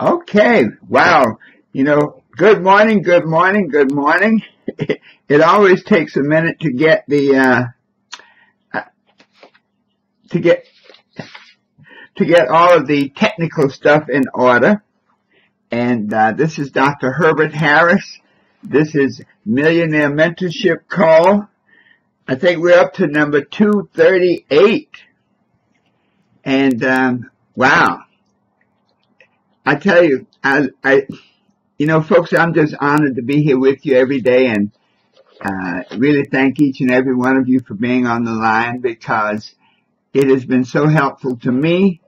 Okay, wow. You know, good morning, good morning, good morning. It always takes a minute to get the, uh, to get, to get all of the technical stuff in order. And, uh, this is Dr. Herbert Harris. This is Millionaire Mentorship Call. I think we're up to number 238. And, um, wow I tell you, I, I, you know, folks, I'm just honored to be here with you every day and uh, really thank each and every one of you for being on the line because it has been so helpful to me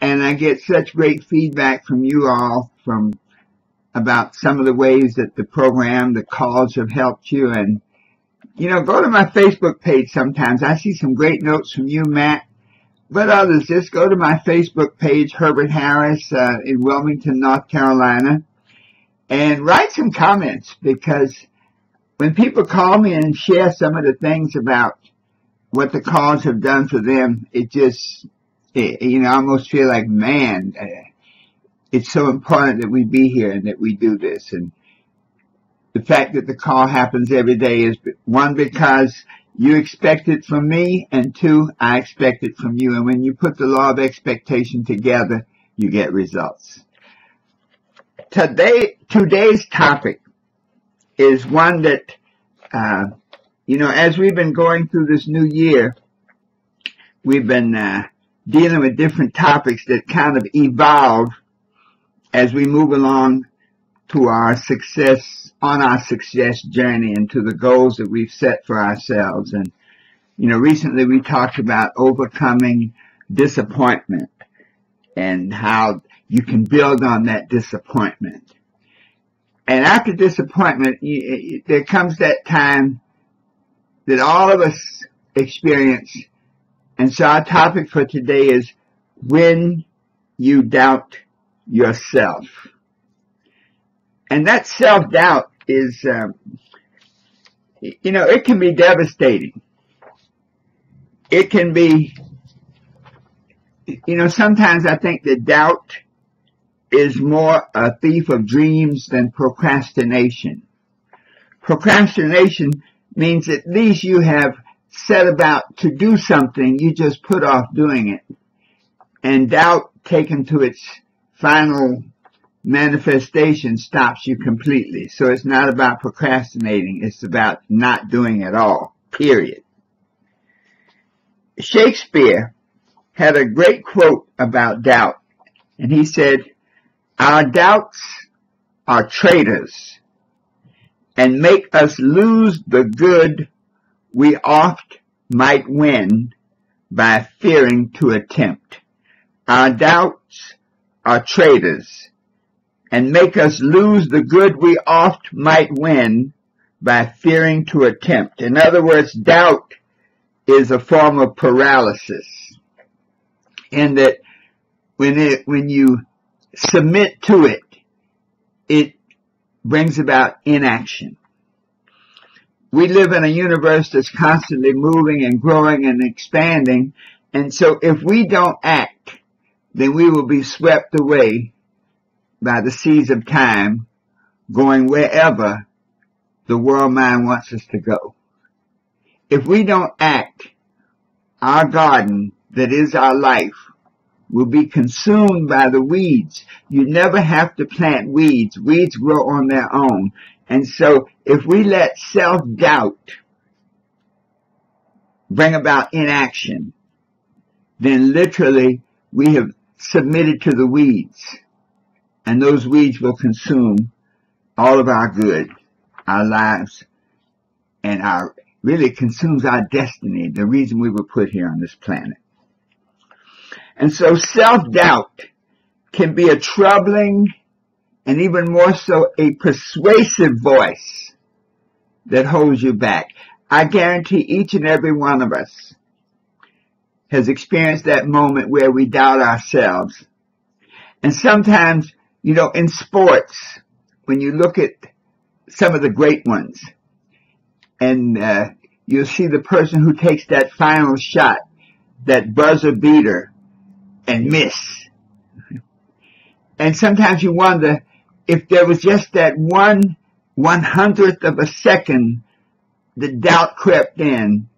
and I get such great feedback from you all from about some of the ways that the program, the calls have helped you and you know, go to my Facebook page sometimes. I see some great notes from you, Matt, but others, just go to my Facebook page, Herbert Harris, uh, in Wilmington, North Carolina, and write some comments because when people call me and share some of the things about what the calls have done for them, it just, it, you know, I almost feel like, man, uh, it's so important that we be here and that we do this. And the fact that the call happens every day is one because you expect it from me, and two, I expect it from you. And when you put the law of expectation together, you get results. Today, today's topic is one that, uh, you know, as we've been going through this new year, we've been uh, dealing with different topics that kind of evolve as we move along to our success, on our success journey and to the goals that we've set for ourselves. And, you know, recently we talked about overcoming disappointment and how you can build on that disappointment. And after disappointment, there comes that time that all of us experience. And so our topic for today is when you doubt yourself. And that self-doubt is, um, you know, it can be devastating. It can be, you know, sometimes I think the doubt is more a thief of dreams than procrastination. Procrastination means at least you have set about to do something, you just put off doing it. And doubt taken to its final manifestation stops you completely. So it's not about procrastinating. It's about not doing at all, period. Shakespeare had a great quote about doubt. And he said, our doubts are traitors and make us lose the good we oft might win by fearing to attempt. Our doubts are traitors and make us lose the good we oft might win by fearing to attempt. In other words, doubt is a form of paralysis in that when it, when you submit to it, it brings about inaction. We live in a universe that's constantly moving and growing and expanding. And so if we don't act, then we will be swept away by the seas of time, going wherever the world mind wants us to go. If we don't act, our garden that is our life will be consumed by the weeds. You never have to plant weeds. Weeds grow on their own. And so if we let self-doubt bring about inaction, then literally we have submitted to the weeds and those weeds will consume all of our good, our lives, and our really consumes our destiny, the reason we were put here on this planet. And so self-doubt can be a troubling and even more so a persuasive voice that holds you back. I guarantee each and every one of us has experienced that moment where we doubt ourselves. And sometimes you know, in sports, when you look at some of the great ones, and uh, you'll see the person who takes that final shot, that buzzer beater, and miss. and sometimes you wonder if there was just that one one hundredth of a second the doubt crept in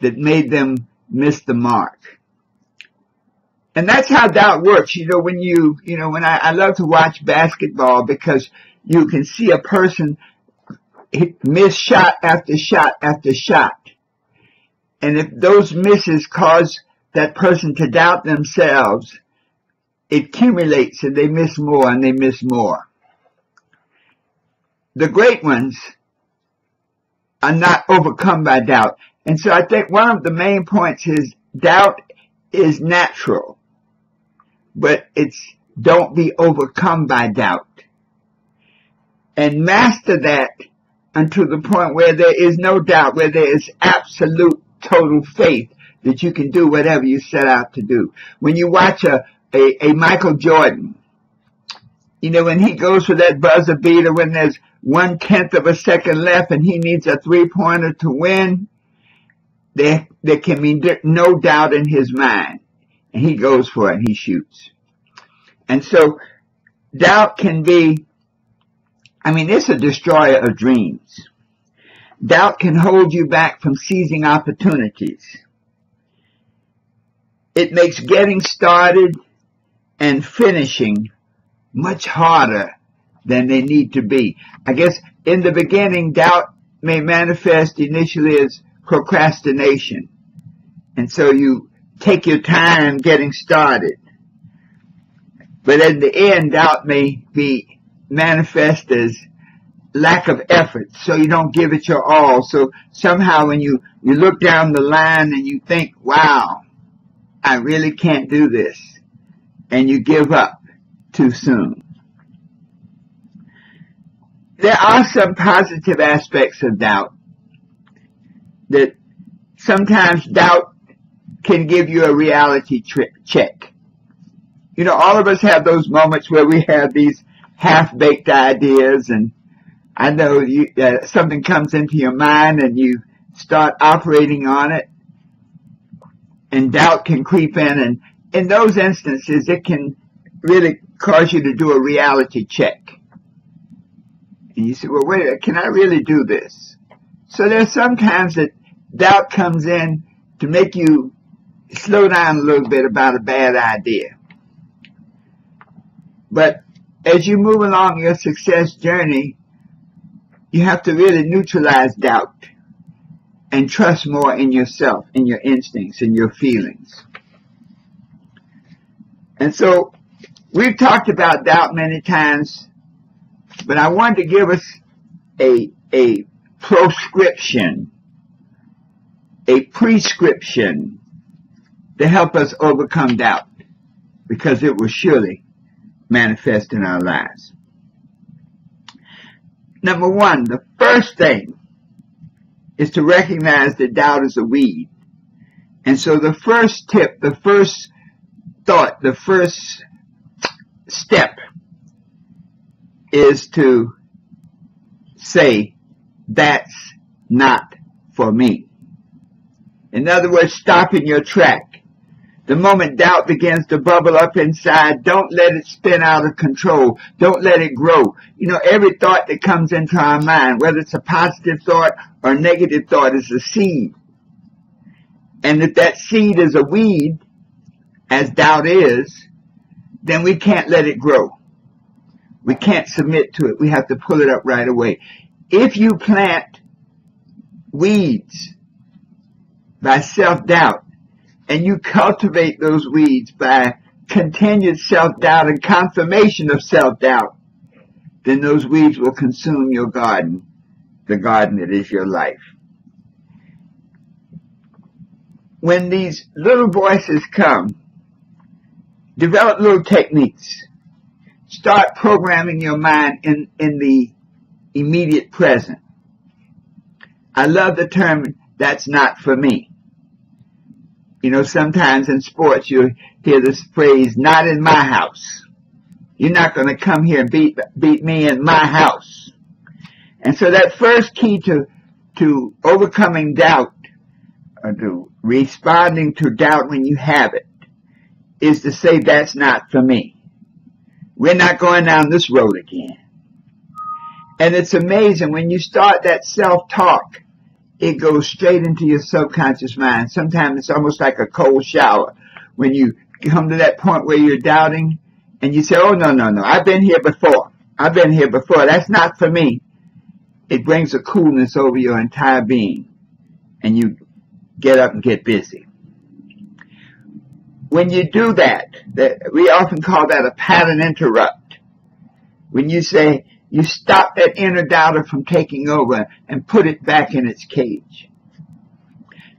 that made them miss the mark. And that's how doubt works. You know, when you, you know, when I, I love to watch basketball because you can see a person miss shot after shot after shot. And if those misses cause that person to doubt themselves, it accumulates and they miss more and they miss more. The great ones are not overcome by doubt. And so I think one of the main points is doubt is natural, but it's don't be overcome by doubt. And master that until the point where there is no doubt, where there is absolute total faith that you can do whatever you set out to do. When you watch a, a, a Michael Jordan, you know, when he goes for that buzzer beater when there's one tenth of a second left and he needs a three pointer to win, there, there can be no doubt in his mind. He goes for it and he shoots. And so doubt can be, I mean, it's a destroyer of dreams. Doubt can hold you back from seizing opportunities. It makes getting started and finishing much harder than they need to be. I guess in the beginning, doubt may manifest initially as procrastination. And so you take your time getting started. But at the end, doubt may be manifest as lack of effort. So you don't give it your all. So somehow when you, you look down the line and you think, wow, I really can't do this. And you give up too soon. There are some positive aspects of doubt that sometimes doubt can give you a reality check. You know, all of us have those moments where we have these half-baked ideas and I know you, uh, something comes into your mind and you start operating on it and doubt can creep in and in those instances it can really cause you to do a reality check. And you say, well, wait, a can I really do this? So there's sometimes that doubt comes in to make you slow down a little bit about a bad idea. But as you move along your success journey, you have to really neutralize doubt and trust more in yourself, in your instincts, in your feelings. And so we've talked about doubt many times, but I wanted to give us a, a proscription a prescription to help us overcome doubt because it will surely manifest in our lives. Number one, the first thing is to recognize that doubt is a weed. And so the first tip, the first thought, the first step is to say, that's not for me. In other words, stop in your track. The moment doubt begins to bubble up inside, don't let it spin out of control. Don't let it grow. You know, every thought that comes into our mind, whether it's a positive thought or a negative thought, is a seed. And if that seed is a weed, as doubt is, then we can't let it grow. We can't submit to it. We have to pull it up right away. If you plant weeds by self-doubt. And you cultivate those weeds by continued self-doubt and confirmation of self-doubt. Then those weeds will consume your garden, the garden that is your life. When these little voices come, develop little techniques. Start programming your mind in, in the immediate present. I love the term, that's not for me. You know, sometimes in sports you hear this phrase, not in my house. You're not going to come here and beat, beat me in my house. And so that first key to, to overcoming doubt, or to responding to doubt when you have it, is to say that's not for me. we're not going down this road again. And it's amazing when you start that self-talk, it goes straight into your subconscious mind. Sometimes it's almost like a cold shower. When you come to that point where you're doubting and you say, oh, no, no, no, I've been here before. I've been here before. That's not for me. It brings a coolness over your entire being and you get up and get busy. When you do that, that we often call that a pattern interrupt. When you say, you stop that inner doubter from taking over and put it back in its cage.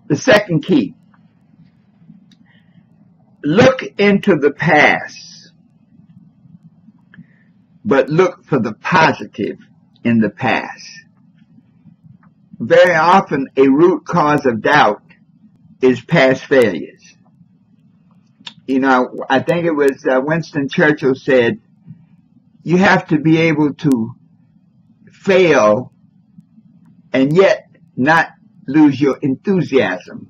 The second key, look into the past, but look for the positive in the past. Very often a root cause of doubt is past failures. You know, I think it was uh, Winston Churchill said, you have to be able to fail and yet not lose your enthusiasm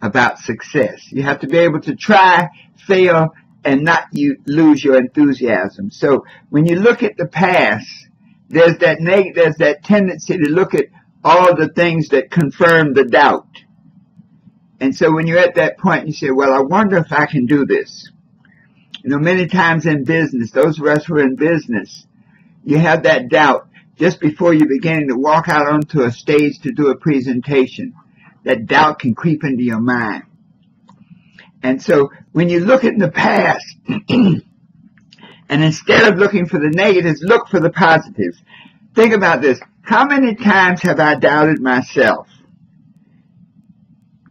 about success. You have to be able to try, fail, and not you lose your enthusiasm. So when you look at the past, there's that neg- there's that tendency to look at all the things that confirm the doubt. And so when you're at that point, you say, well, I wonder if I can do this. You know, many times in business, those of us who are in business, you have that doubt just before you're beginning to walk out onto a stage to do a presentation. That doubt can creep into your mind. And so when you look at the past, and instead of looking for the negatives, look for the positives. Think about this. How many times have I doubted myself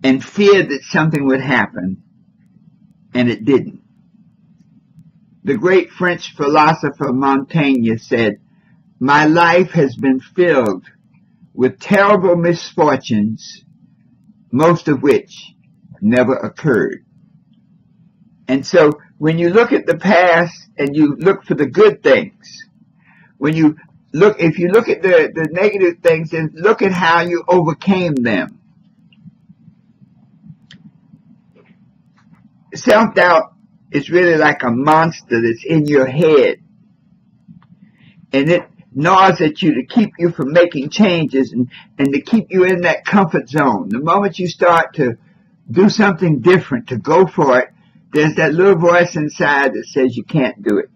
and feared that something would happen and it didn't? The great French philosopher Montaigne said, My life has been filled with terrible misfortunes, most of which never occurred. And so when you look at the past and you look for the good things, when you look, if you look at the, the negative things, and look at how you overcame them. Self-doubt it's really like a monster that's in your head. And it gnaws at you to keep you from making changes and, and to keep you in that comfort zone. The moment you start to do something different, to go for it, there's that little voice inside that says you can't do it.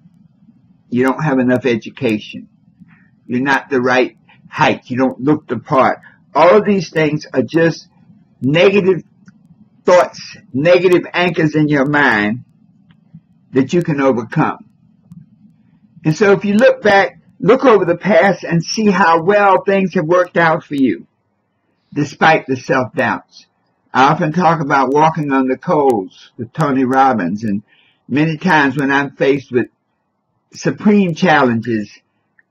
You don't have enough education. You're not the right height. You don't look the part. All of these things are just negative thoughts, negative anchors in your mind that you can overcome. And so if you look back, look over the past and see how well things have worked out for you, despite the self-doubts. I often talk about walking on the coals with Tony Robbins, and many times when I'm faced with supreme challenges,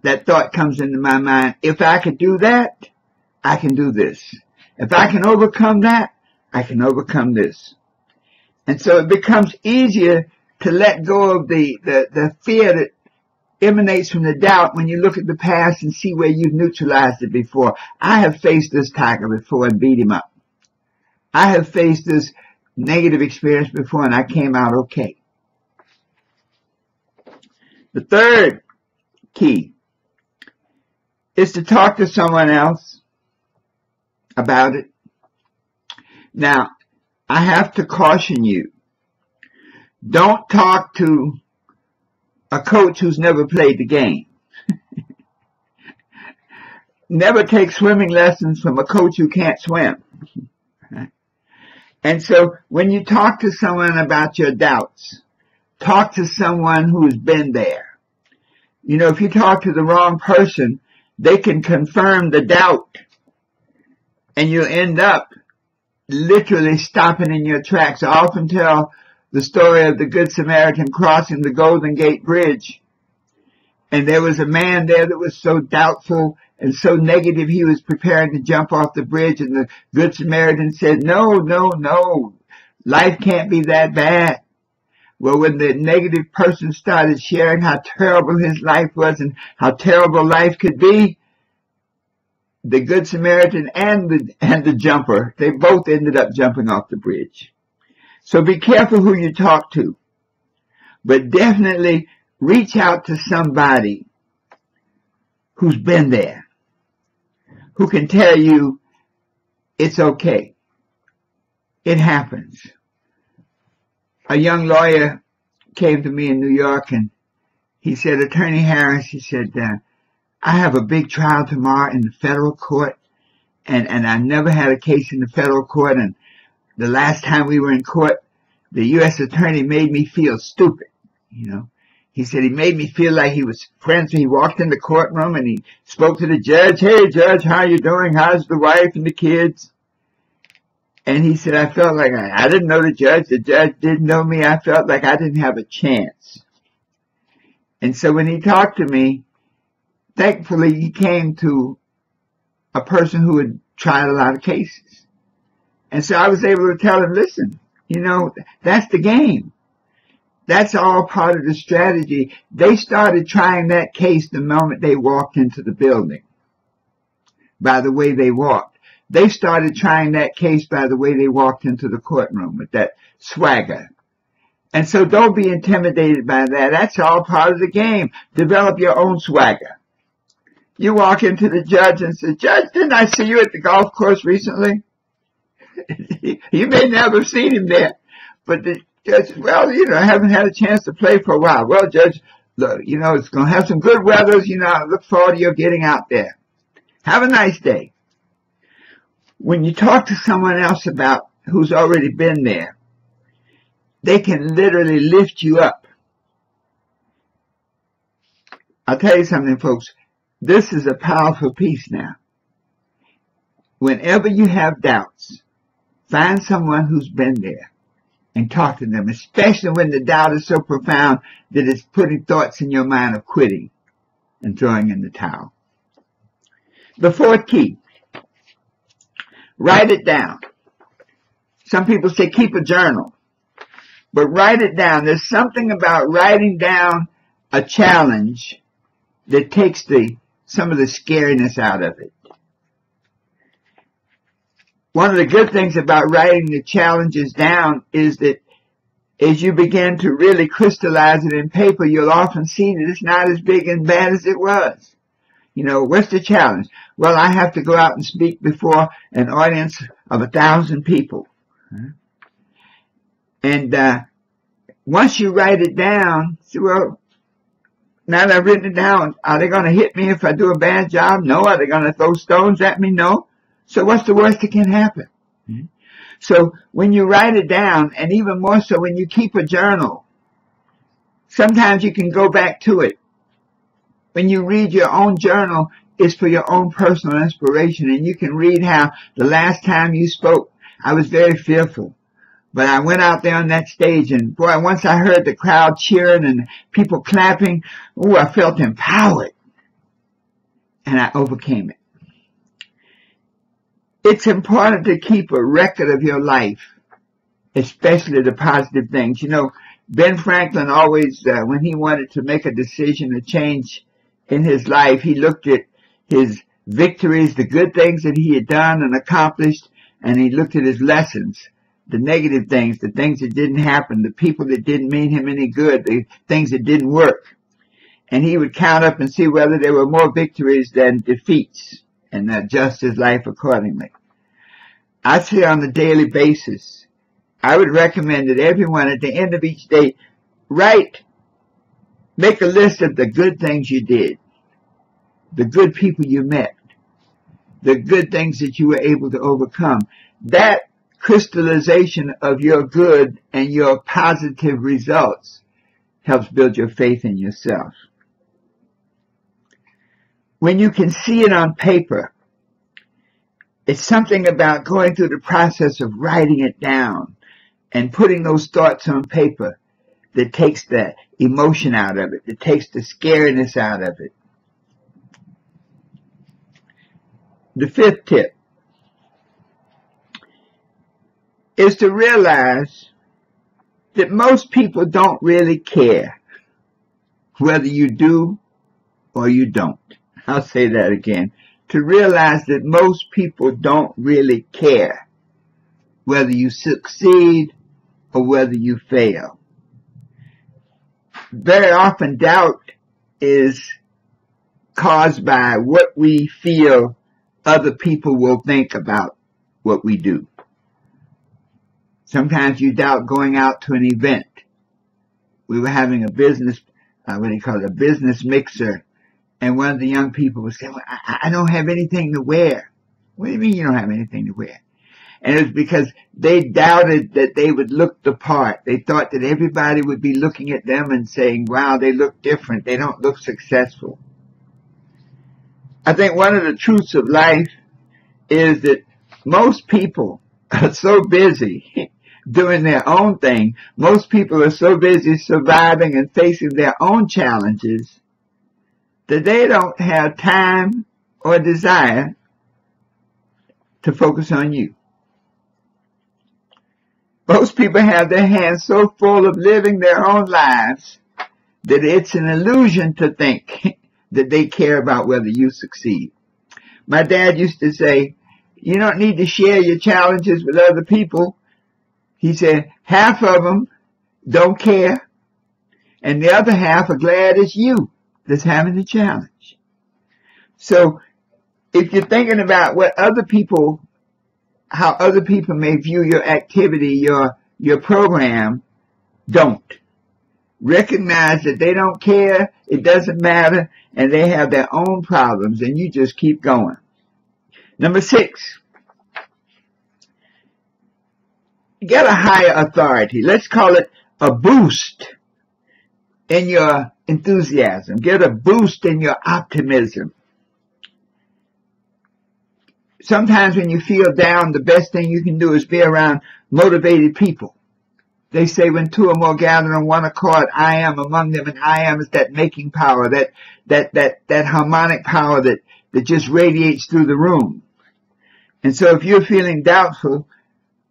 that thought comes into my mind, if I could do that, I can do this. If I can overcome that, I can overcome this. And so it becomes easier to let go of the, the, the fear that emanates from the doubt when you look at the past and see where you've neutralized it before. I have faced this tiger before and beat him up. I have faced this negative experience before and I came out okay. The third key is to talk to someone else about it. Now, I have to caution you don't talk to a coach who's never played the game. never take swimming lessons from a coach who can't swim. And so when you talk to someone about your doubts, talk to someone who's been there. You know, if you talk to the wrong person, they can confirm the doubt and you end up literally stopping in your tracks. I often tell the story of the Good Samaritan crossing the Golden Gate Bridge. And there was a man there that was so doubtful and so negative he was preparing to jump off the bridge and the Good Samaritan said, no, no, no, life can't be that bad. Well, when the negative person started sharing how terrible his life was and how terrible life could be, the Good Samaritan and the, and the jumper, they both ended up jumping off the bridge. So be careful who you talk to. But definitely reach out to somebody who's been there, who can tell you it's okay. It happens. A young lawyer came to me in New York and he said, Attorney Harris, he said, uh, I have a big trial tomorrow in the federal court and, and I never had a case in the federal court and the last time we were in court, the U.S. attorney made me feel stupid, you know. He said he made me feel like he was friends. He walked in the courtroom and he spoke to the judge. Hey, judge, how you doing? How's the wife and the kids? And he said, I felt like I, I didn't know the judge. The judge didn't know me. I felt like I didn't have a chance. And so when he talked to me, thankfully he came to a person who had tried a lot of cases. And so I was able to tell him, listen, you know, that's the game. That's all part of the strategy. They started trying that case the moment they walked into the building. By the way they walked. They started trying that case by the way they walked into the courtroom with that swagger. And so don't be intimidated by that. That's all part of the game. Develop your own swagger. You walk into the judge and say, Judge, didn't I see you at the golf course recently? You may never have seen him there, but the Judge, well, you know, I haven't had a chance to play for a while. Well, Judge, look, you know, it's going to have some good weather. You know, I look forward to your getting out there. Have a nice day. When you talk to someone else about who's already been there, they can literally lift you up. I'll tell you something, folks. This is a powerful piece now. Whenever you have doubts, find someone who's been there and talk to them, especially when the doubt is so profound that it's putting thoughts in your mind of quitting and throwing in the towel. The fourth key, write it down. Some people say keep a journal, but write it down. There's something about writing down a challenge that takes the some of the scariness out of it. One of the good things about writing the challenges down is that as you begin to really crystallize it in paper, you'll often see that it's not as big and bad as it was. You know, what's the challenge? Well, I have to go out and speak before an audience of a thousand people. And uh, once you write it down, see, well, now that I've written it down, are they going to hit me if I do a bad job? No. Are they going to throw stones at me? No. So what's the worst that can happen? Mm-hmm. So when you write it down, and even more so when you keep a journal, sometimes you can go back to it. When you read your own journal, it's for your own personal inspiration, and you can read how the last time you spoke, I was very fearful. But I went out there on that stage and boy, once I heard the crowd cheering and people clapping, oh, I felt empowered. And I overcame it it's important to keep a record of your life, especially the positive things. You know, Ben Franklin always, uh, when he wanted to make a decision, a change in his life, he looked at his victories, the good things that he had done and accomplished, and he looked at his lessons, the negative things, the things that didn't happen, the people that didn't mean him any good, the things that didn't work. And he would count up and see whether there were more victories than defeats and adjust his life accordingly. I say on a daily basis, I would recommend that everyone at the end of each day write, make a list of the good things you did, the good people you met, the good things that you were able to overcome. That crystallization of your good and your positive results helps build your faith in yourself when you can see it on paper, it's something about going through the process of writing it down and putting those thoughts on paper that takes the emotion out of it, that takes the scariness out of it. The fifth tip is to realize that most people don't really care whether you do or you don't. I'll say that again. To realize that most people don't really care whether you succeed or whether you fail. very often doubt is caused by what we feel other people will think about what we do. Sometimes you doubt going out to an event. We were having a business, uh, what do you call it, a business mixer. And one of the young people was saying, well, I, I don't have anything to wear. What do you mean you don't have anything to wear? And it was because they doubted that they would look the part. They thought that everybody would be looking at them and saying, wow, they look different. They don't look successful. I think one of the truths of life is that most people are so busy doing their own thing. Most people are so busy surviving and facing their own challenges that they don't have time or desire to focus on you. Most people have their hands so full of living their own lives that it's an illusion to think that they care about whether you succeed. My dad used to say, you don't need to share your challenges with other people. He said, half of them don't care, and the other half are glad it's you that's having the challenge. So if you're thinking about what other people how other people may view your activity, your, your program, don't. Recognize that they don't care, it doesn't matter, and they have their own problems, and you just keep going. Number six, get a higher authority. Let's call it a boost in your enthusiasm. Get a boost in your optimism sometimes when you feel down, the best thing you can do is be around motivated people. They say when two or more gather on one accord, I am among them, and I am is that making power, that that that that harmonic power that that just radiates through the room. And so if you're feeling doubtful,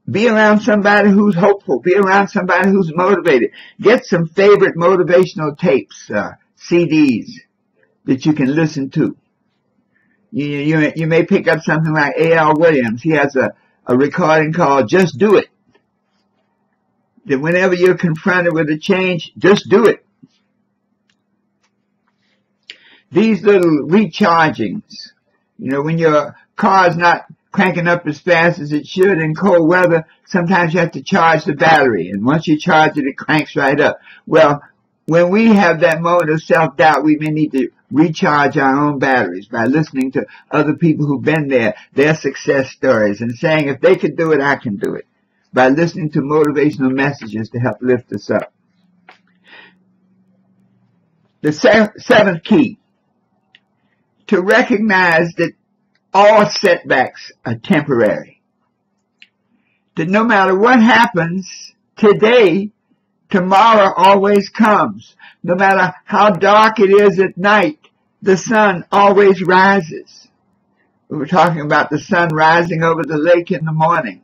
be around somebody who's hopeful. Be around somebody who's motivated. Get some favorite motivational tapes, uh, CDs that you can listen to. You, you, you may pick up something like A.L. Williams. He has a, a recording called Just Do It. That whenever you're confronted with a change, just do it. These little rechargings, you know, when your car's not cranking up as fast as it should in cold weather, sometimes you have to charge the battery. And once you charge it, it cranks right up. Well, when we have that moment of self-doubt, we may need to recharge our own batteries by listening to other people who've been there, their success stories, and saying, if they could do it, I can do it. By listening to motivational messages to help lift us up. The seventh key, to recognize that all setbacks are temporary. That no matter what happens today, tomorrow always comes. No matter how dark it is at night, the sun always rises. We were talking about the sun rising over the lake in the morning.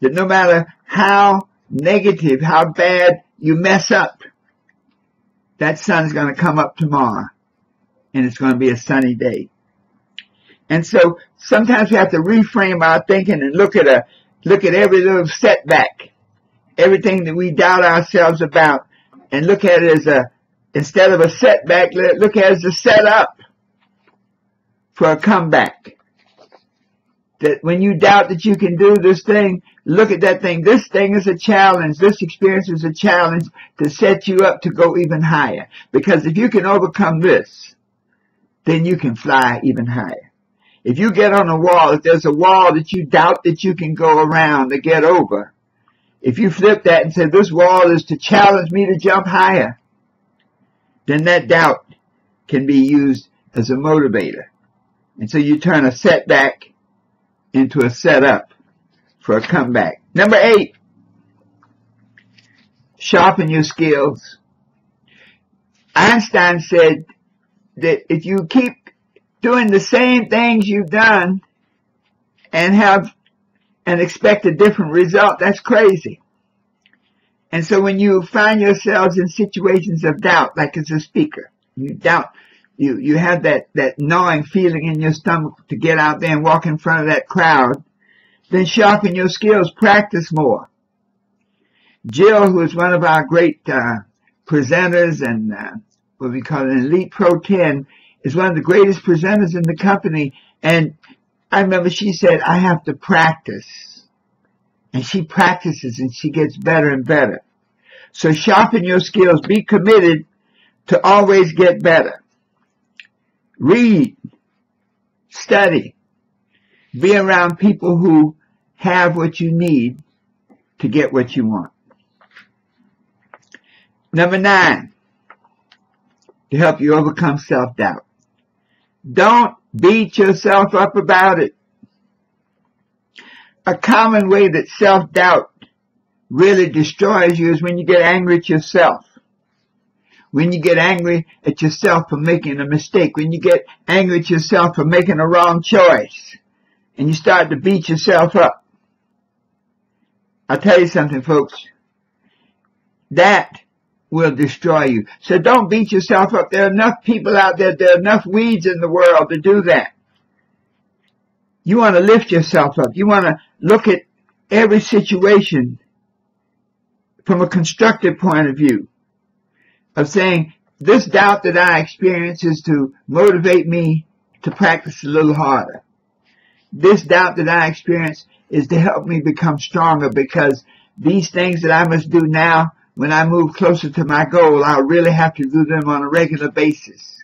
That no matter how negative, how bad you mess up, that sun's going to come up tomorrow and it's going to be a sunny day. And so sometimes we have to reframe our thinking and look at a, look at every little setback everything that we doubt ourselves about and look at it as a, instead of a setback, look at it as a setup for a comeback. That when you doubt that you can do this thing, look at that thing. This thing is a challenge. This experience is a challenge to set you up to go even higher. Because if you can overcome this, then you can fly even higher. If you get on a wall, if there's a wall that you doubt that you can go around to get over, if you flip that and say this wall is to challenge me to jump higher, then that doubt can be used as a motivator. And so you turn a setback into a setup for a comeback. Number eight, sharpen your skills. Einstein said that if you keep doing the same things you've done and have and expect a different result, that's crazy. And so when you find yourselves in situations of doubt, like as a speaker, you doubt, you, you have that, that gnawing feeling in your stomach to get out there and walk in front of that crowd, then sharpen your skills, practice more. Jill, who is one of our great uh, presenters and uh, what we call an elite pro 10 is one of the greatest presenters in the company. And I remember she said, I have to practice. And she practices and she gets better and better. So sharpen your skills. Be committed to always get better. Read. Study. Be around people who have what you need to get what you want. Number nine, to help you overcome self-doubt. Don't beat yourself up about it. A common way that self-doubt really destroys you is when you get angry at yourself. When you get angry at yourself for making a mistake. When you get angry at yourself for making a wrong choice. And you start to beat yourself up. I'll tell you something, folks. That will destroy you. So don't beat yourself up. There are enough people out there, there are enough weeds in the world to do that. You want to lift yourself up. You want to look at every situation from a constructive point of view of saying, this doubt that I experience is to motivate me to practice a little harder. This doubt that I experience is to help me become stronger because these things that I must do now when I move closer to my goal, I'll really have to do them on a regular basis.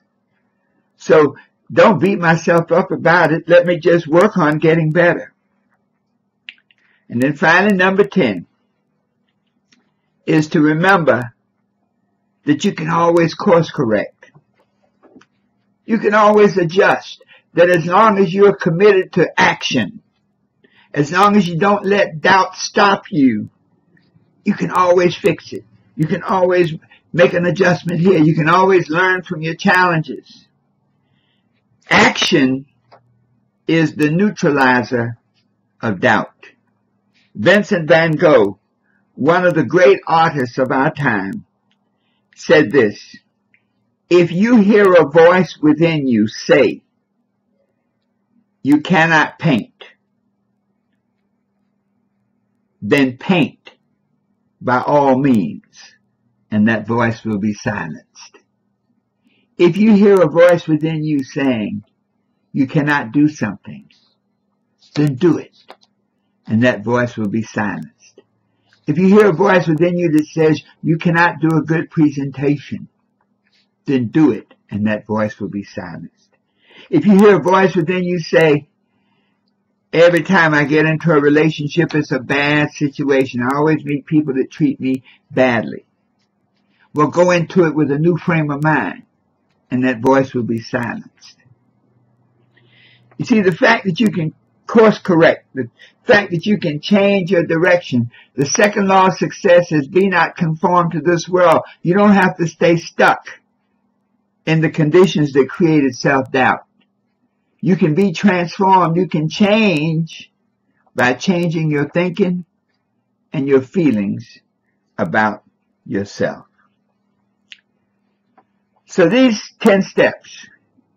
So don't beat myself up about it. Let me just work on getting better. And then finally, number 10 is to remember that you can always course correct. You can always adjust. That as long as you're committed to action, as long as you don't let doubt stop you, you can always fix it. You can always make an adjustment here. You can always learn from your challenges. Action is the neutralizer of doubt. Vincent van Gogh, one of the great artists of our time, said this, if you hear a voice within you say, you cannot paint, then paint by all means, and that voice will be silenced. If you hear a voice within you saying, you cannot do something, then do it, and that voice will be silenced. If you hear a voice within you that says, you cannot do a good presentation, then do it, and that voice will be silenced. If you hear a voice within you say, every time I get into a relationship, it's a bad situation. I always meet people that treat me badly. Well, go into it with a new frame of mind, and that voice will be silenced. You see, the fact that you can course correct, the fact that you can change your direction, the second law of success is be not conformed to this world. You don't have to stay stuck in the conditions that created self-doubt. You can be transformed. You can change by changing your thinking and your feelings about yourself. So these 10 steps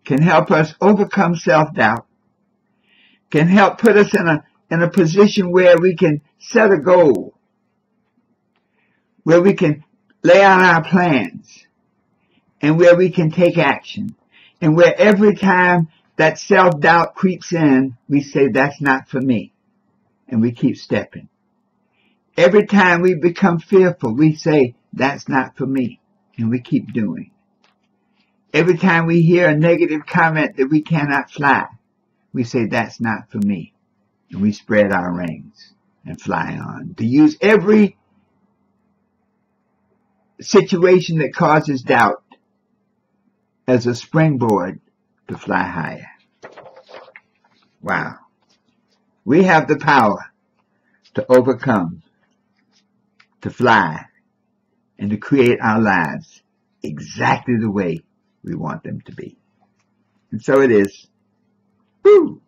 can help us overcome self-doubt, can help put us in a, in a position where we can set a goal, where we can lay out our plans, and where we can take action, and where every time that self-doubt creeps in, we say, that's not for me. And we keep stepping. Every time we become fearful, we say, that's not for me. And we keep doing. Every time we hear a negative comment that we cannot fly, we say, that's not for me. And we spread our wings and fly on. To use every situation that causes doubt as a springboard to fly higher. Wow. We have the power to overcome, to fly, and to create our lives exactly the way we want them to be. And so it is. Woo!